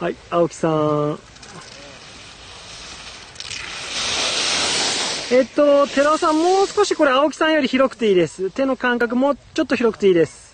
はい、青木さん。えっと、寺尾さん、もう少しこれ青木さんより広くていいです。手の間隔もちょっと広くていいです。